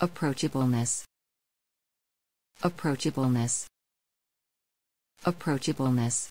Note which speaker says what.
Speaker 1: Approachableness. Approachableness. Approachableness.